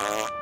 Uh-huh.